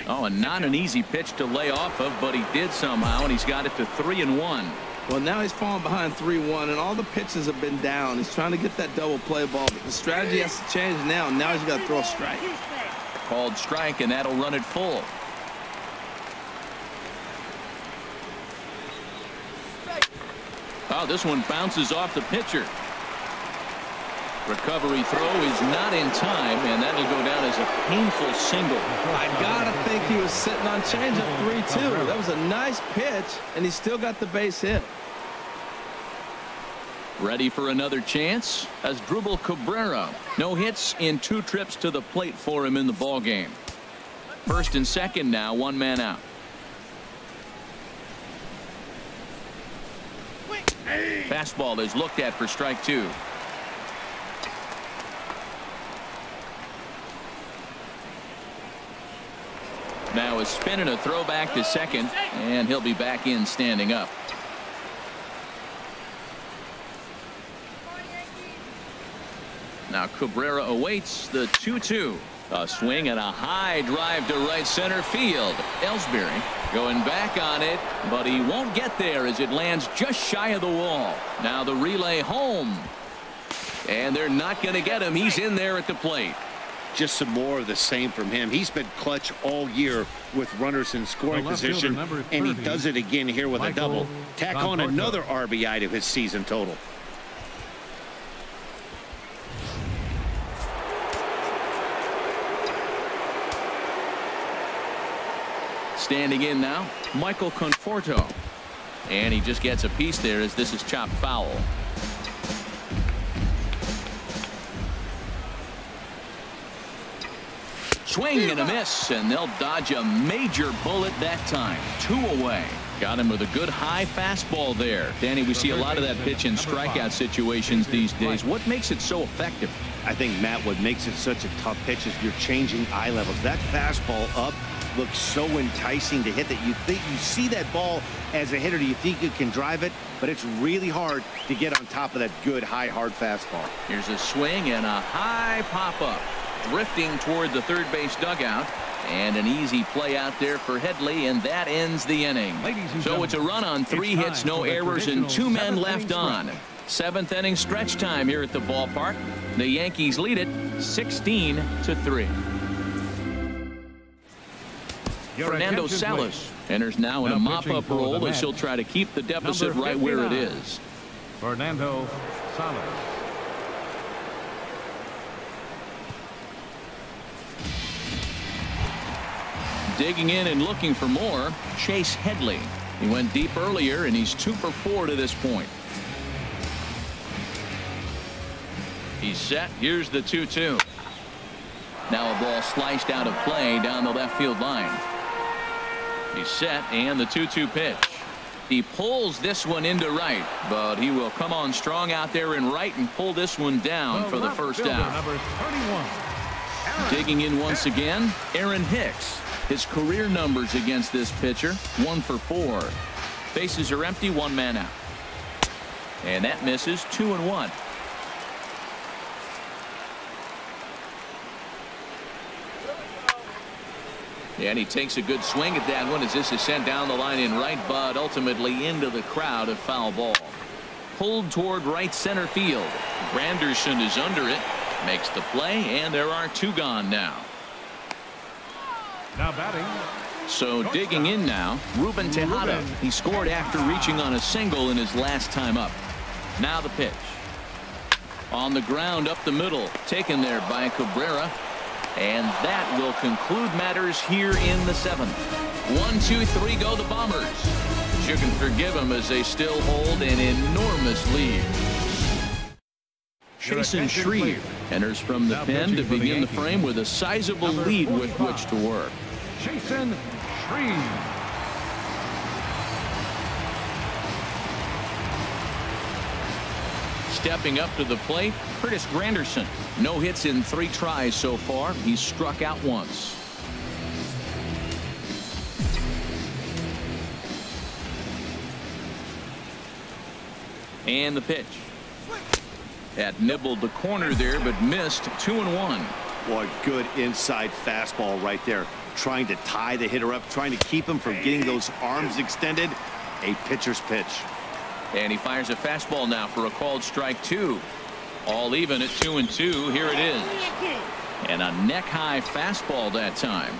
Oh, and not an easy pitch to lay off of, but he did somehow, and he's got it to three and one. Well, now he's falling behind 3-1, and all the pitches have been down. He's trying to get that double play ball, but the strategy has to change now. Now he's got to throw a strike. Called strike, and that'll run it full. Oh, this one bounces off the pitcher. Recovery throw is not in time, and that'll go down as a painful single. I gotta think he was sitting on change changeup 3-2. That was a nice pitch, and he still got the base hit. Ready for another chance Asdrubal Cabrera. No hits in two trips to the plate for him in the ball game. First and second now, one man out. Fastball is looked at for strike two. Now a spin and a throw back to second, and he'll be back in standing up. Now Cabrera awaits the 2-2. A swing and a high drive to right center field. Ellsbury going back on it, but he won't get there as it lands just shy of the wall. Now the relay home. And they're not going to get him. He's in there at the plate. Just some more of the same from him. He's been clutch all year with runners in scoring The fielder, position, number and he does it again here with Michael a double. Tack on another RBI to his season total. Standing in now, Michael Conforto. And he just gets a piece there as this is chopped foul. Swing and a miss, and they'll dodge a major bullet that time. Two away. Got him with a good high fastball there. Danny, we see a lot of that pitch in strikeout situations these days. What makes it so effective? I think, Matt, what makes it such a tough pitch is you're changing eye levels. That fastball up looks so enticing to hit that you think you see that ball as a hitter. Do you think you can drive it? But it's really hard to get on top of that good, high, hard fastball. Here's a swing and a high pop up. Drifting toward the third base dugout. And an easy play out there for Headley, and that ends the inning. So it's a run on three hits, no errors, and two men left on. Seventh inning stretch time here at the ballpark. The Yankees lead it 16 to 3. Your Fernando Salas enters now in Now a mop-up role as he'll try to keep the deficit right where it is. Fernando Salas. Digging in and looking for more, Chase Headley. He went deep earlier, and he's two for four to this point. He's set. Here's the 2-2. Now a ball sliced out of play down the left field line. He's set, and the 2-2 pitch. He pulls this one into right, but he will come on strong out there in right and pull this one down for the first out. Number 31. Digging in once again, Aaron Hicks. His career numbers against this pitcher, one for four. Bases are empty, one man out. And that misses two and one. Yeah, and he takes a good swing at that one as this is sent down the line in right, but ultimately into the crowd, a foul ball. Pulled toward right center field. Granderson is under it, makes the play, and there are two gone now. Now batting, So digging in now, Ruben Tejada. He scored after reaching on a single in his last time up. Now the pitch. On the ground up the middle. Taken there by Cabrera. And that will conclude matters here in the seventh. One, two, three go the Bombers. You can forgive them as they still hold an enormous lead. Chasen Shreve enters from the pen to begin the frame with a sizable lead with which to work. Chasen Shreve. Stepping up to the plate, Curtis Granderson. No hits in three tries so far. He's struck out once. And the pitch. Had nibbled the corner there, but missed two and one. Boy, good inside fastball right there. Trying to tie the hitter up, trying to keep him from getting those arms extended. A pitcher's pitch. And he fires a fastball now for a called strike two. All even at two and two. Here it is. And a neck high fastball that time.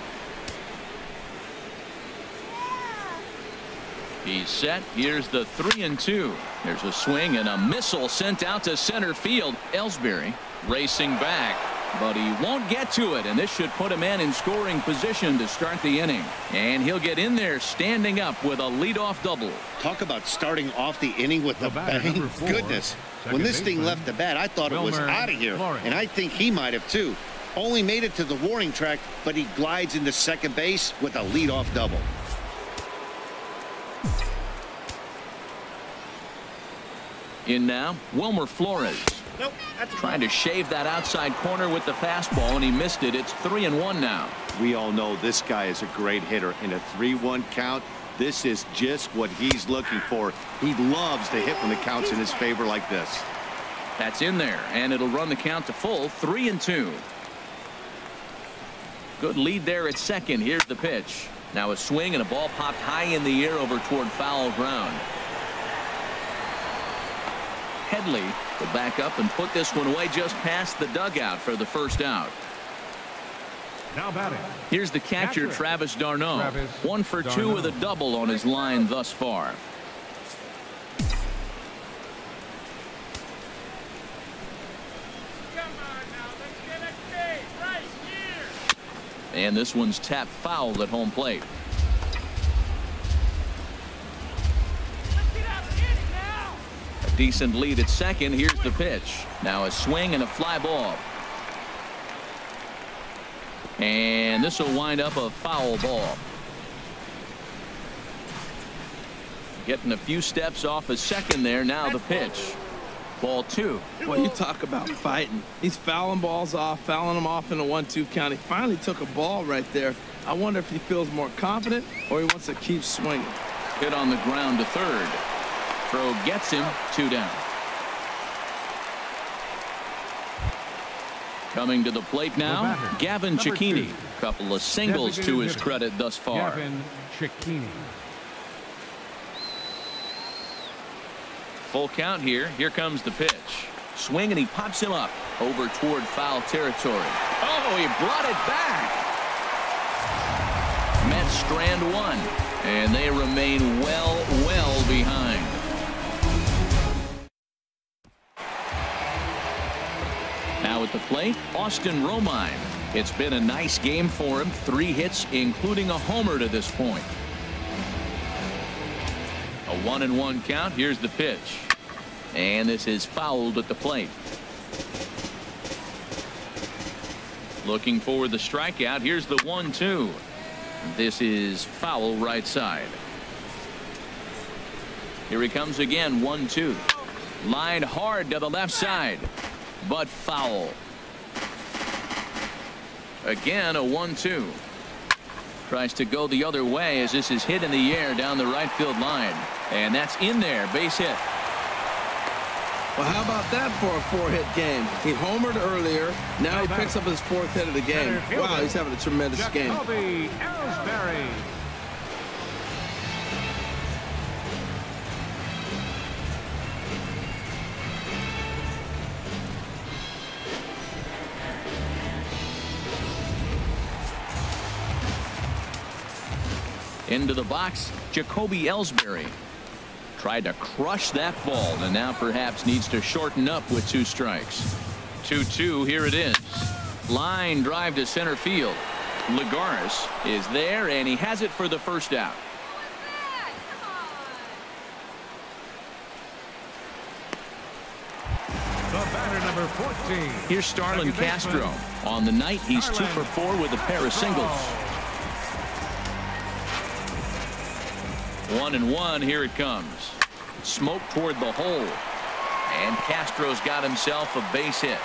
He's set. Here's the three and two. There's a swing and a missile sent out to center field. Ellsbury racing back. But he won't get to it, and this should put a man in scoring position to start the inning. And he'll get in there standing up with a leadoff double. Talk about starting off the inning with the, bang. Four, Goodness. When this thing left the bat, I thought Wilmer it was out of here. Flores. And I think he might have too. Only made it to the warning track, but he glides into second base with a leadoff double. In now, Wilmer Flores. Nope, Trying to shave that outside corner with the fastball, and he missed it. It's three and one now. We all know this guy is a great hitter. In a 3-1 count, this is just what he's looking for. He loves to hit when the count's in his favor like this. That's in there, and it'll run the count to full, three and two. Good lead there at second. Here's the pitch. Now a swing and a ball popped high in the air over toward foul ground. Headley will back up and put this one away just past the dugout for the first out. Now batting. Here's the catcher, catcher. Travis d'Arnaud. Travis one for d'Arnaud. two with a double on his line thus far. And this one's tapped foul at home plate. Decent lead at second. Here's the pitch. Now a swing and a fly ball. And this will wind up a foul ball. Getting a few steps off a second there. Now the pitch. Ball two. Well, you talk about fighting. He's fouling balls off, fouling them off in a one-two count. He finally took a ball right there. I wonder if he feels more confident or he wants to keep swinging. Hit on the ground to third. Throw gets him two down. Coming to the plate now, Gavin Cecchini. Couple of singles to his credit thus far. Gavin Cecchini. Full count here. Here comes the pitch. Swing and he pops him up over toward foul territory. Oh, he brought it back. Mets strand one, and they remain well, well Now at the plate, Austin Romine. It's been a nice game for him. Three hits, including a homer to this point. A one and one count. Here's the pitch. And this is fouled at the plate. Looking for the strikeout. Here's the one two. This is foul right side. Here he comes again. One two. Line hard to the left side but foul. Again, a 1-2. Tries to go the other way as this is hit in the air down the right field line. And that's in there. Base hit. Well, how about that for a four-hit game? He homered earlier. Now he picks up his fourth hit of the game. Wow, he's having a tremendous game. Into the box, Jacoby Ellsbury. Tried to crush that ball and now perhaps needs to shorten up with two strikes. 2-2 here it is. Line drive to center field. Lagares is there and he has it for the first out. The batter number 14. Here's Starlin Castro. On the night, he's two for four with a pair of singles. One and one. Here it comes. Smoke toward the hole. And Castro's got himself a base hit.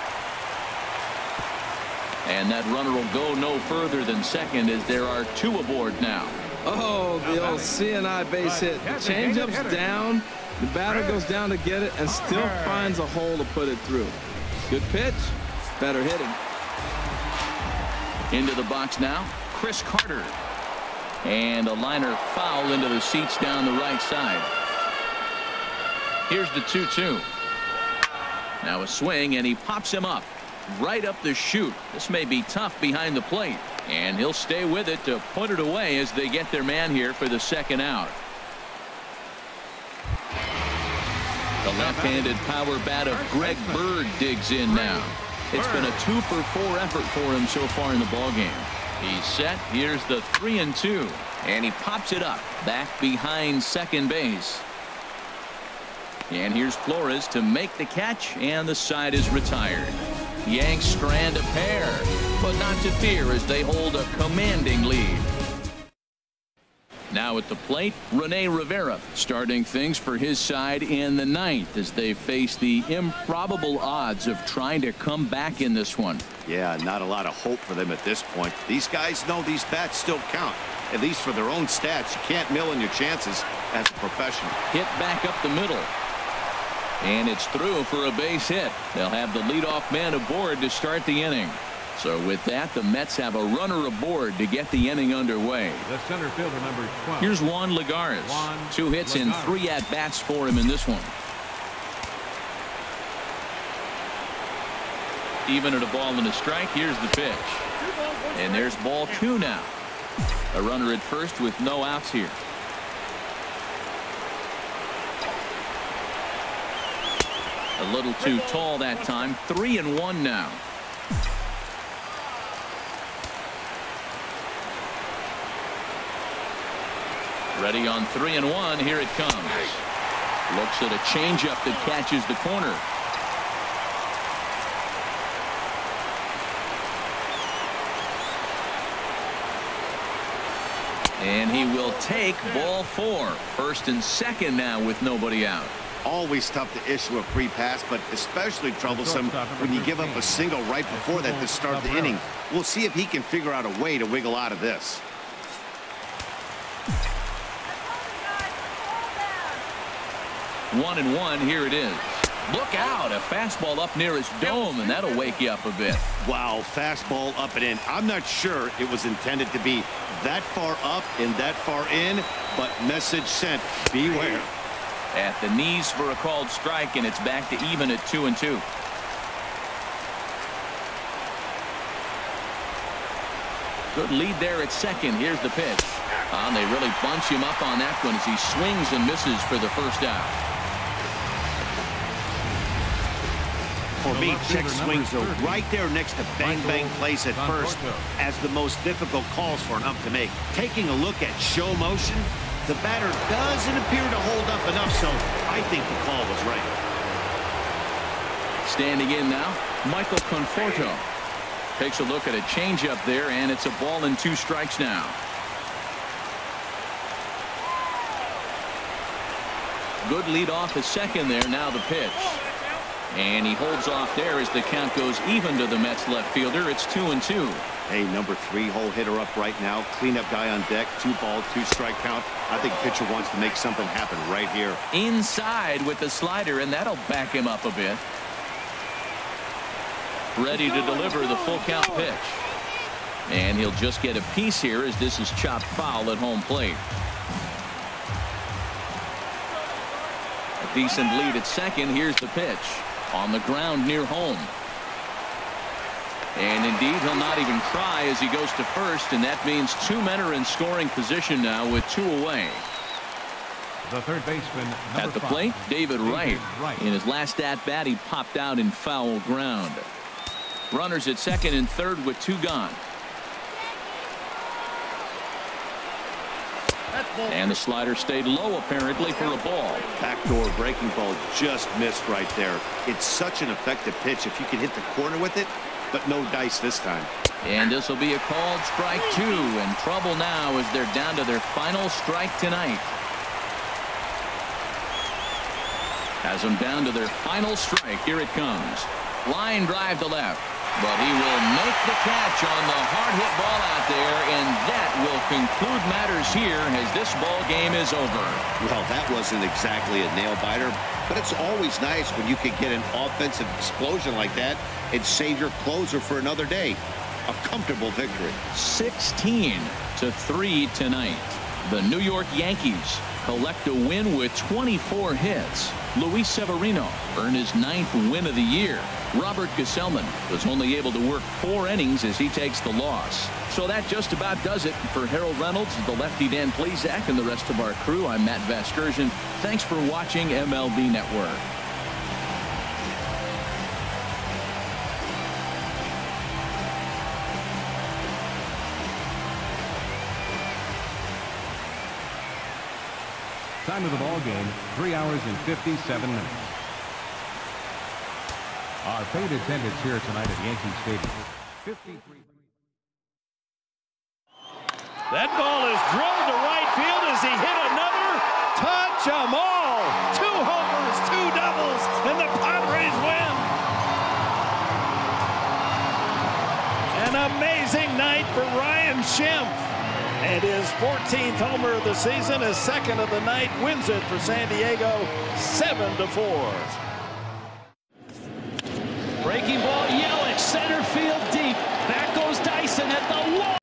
And that runner will go no further than second as there are two aboard now. Oh, the old seeing-eye base hit. The changeup's down. The batter goes down to get it and still finds a hole to put it through. Good pitch. Better hitting. Into the box now. Chris Carter. And a liner foul into the seats down the right side. Here's the 2-2. Now a swing and he pops him up right up the chute. This may be tough behind the plate and he'll stay with it to put it away as they get their man here for the second out. The left-handed power bat of Greg Bird digs in now. It's been a two for four effort for him so far in the ball game. He's set. Here's the three and two. And he pops it up back behind second base. And here's Flores to make the catch and the side is retired. Yanks strand a pair but not to fear as they hold a commanding lead. Now at the plate, Rene Rivera starting things for his side in the ninth as they face the improbable odds of trying to come back in this one. Yeah, not a lot of hope for them at this point. These guys know these bats still count, at least for their own stats. You can't mill in your chances as a professional. Hit back up the middle. And it's through for a base hit. They'll have the leadoff man aboard to start the inning. So with that, the Mets have a runner aboard to get the inning underway. The center fielder number 12. Here's Juan Lagares. Juan Two hits and three at bats for him in this one. Even at a ball and a strike, here's the pitch. And there's ball two now. A runner at first with no outs here. A little too tall that time. Three and one now. Ready on three and one. Here it comes. Looks at a changeup that catches the corner. And he will take ball four. First and second now with nobody out. Always tough to issue a free pass, but especially troublesome when you give up a single right before that to start the inning. We'll see if he can figure out a way to wiggle out of this. One and one. Here it is. Look out. A fastball up near his dome, and that'll wake you up a bit. Wow, fastball up and in. I'm not sure it was intended to be that far up and that far in, but message sent. Beware. At the knees for a called strike, and it's back to even at two and two. Good lead there at second. Here's the pitch. Uh, they really bunch him up on that one as he swings and misses for the first out. For me, check swings are right there next to bang bang plays at first as the most difficult calls for an ump to make. Taking a look at show motion, the batter doesn't appear to hold up enough, so I think the call was right. Standing in now, Michael Conforto takes a look at a changeup there, and it's a ball and two strikes now. Good lead off his second there. Now the pitch. And he holds off there as the count goes even to the Mets left fielder. It's two and two. Hey, number three hole hitter up right now. Cleanup guy on deck. Two ball, two strike count. I think pitcher wants to make something happen right here. Inside with the slider, and that'll back him up a bit. Ready to deliver the full count pitch. And he'll just get a piece here as this is chopped foul at home plate. A decent lead at second. Here's the pitch on the ground near home. And indeed, he'll not even try as he goes to first, and that means two men are in scoring position now with two away. The third baseman at the five, plate, David, David Wright. Wright. In his last at bat, he popped out in foul ground. Runners at second and third with two gone. And the slider stayed low apparently for a ball. Backdoor breaking ball just missed right there. It's such an effective pitch if you can hit the corner with it, but no dice this time. And this will be a called strike two and trouble now as they're down to their final strike tonight. Has them down to their final strike. Here it comes. Line drive to left. But he will make the catch on the hard hit ball out there, and that will conclude matters here as this ball game is over. Well, that wasn't exactly a nail biter, but it's always nice when you can get an offensive explosion like that and save your closer for another day. A comfortable victory. 16 to 3 tonight. The New York Yankees collect a win with 24 hits. Luis Severino earned his ninth win of the year. Robert Gsellman was only able to work four innings as he takes the loss. So that just about does it for Harold Reynolds, the lefty Dan Plesac, and the rest of our crew. I'm Matt Vasgersian. Thanks for watching MLB Network. Time of the ball game, 3 hours and 57 minutes. Our paid attendance here tonight at Yankee Stadium, 53. That ball is drilled to right field as he hit another touch them all. Two homers, two doubles, and the Padres win. An amazing night for Ryan Schimpf. And his 14th homer of the season, his second of the night, wins it for San Diego 7 to 4. Breaking ball, Yelich, center field deep. Back goes Dyson at the wall.